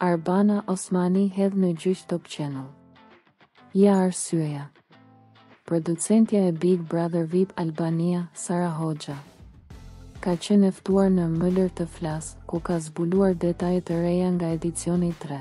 Arbana Osmani hedh në gjyq Top Channel. Ja arsyeja. Producentja e Big Brother Vip Albania, Sara Hoxha, ka qenë e ftuar në Më lër të flas, ku ka zbuluar detaje të reja nga edicioni i tre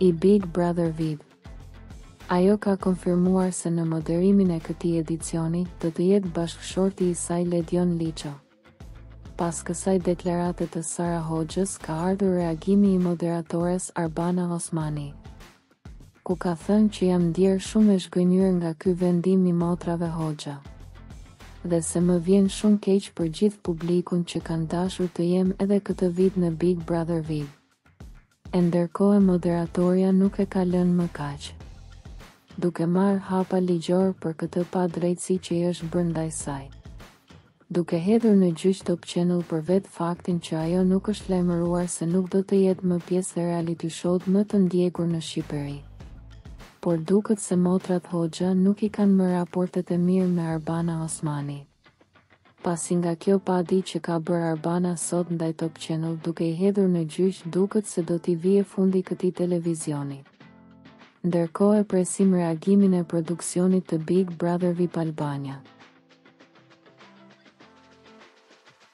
i Big Brother Vip. Ajo ka konfirmuar se në moderimin e këtij edicioni do të jetë bashkëshorti i saj Ledion Liço. Pas kësaj deklarate të Sara Hoxhës ka ardhur reagimi i moderatores Arbana Osmani, ku ka thënë që jam ndjerë shumë e zhgënjyer nga ky vendim i motrave Hoxha dhe se më vjen shumë keq për gjithë publikun që kanë dashur të jem edhe këtë vit në Big Brother VIP. E ndërkohë moderatorja nuk e ka lënë me kaq. Duke marrë hapa ligjorë për këtë padrejtësi që i është bërë ndaj saj. Duke hedhur në gjyq Top Channel për vetë faktin që ajo nuk është lajmëruar se nuk do të jetë më pjesë e reality show-t më të ndjekur në Shqipëri. Por duket se motrat Hoxha nuk i kanë më raportet e mirë me Arbana Osmani. Pasi nga kjo padi që ka bërë Arbana sot ndaj Top Channel duke i hedhur në gjyq duket se do t'i vijë fundi këtij televizioni. Ndërkohë presim reagimin e produksionit të Big Brother vip Albania.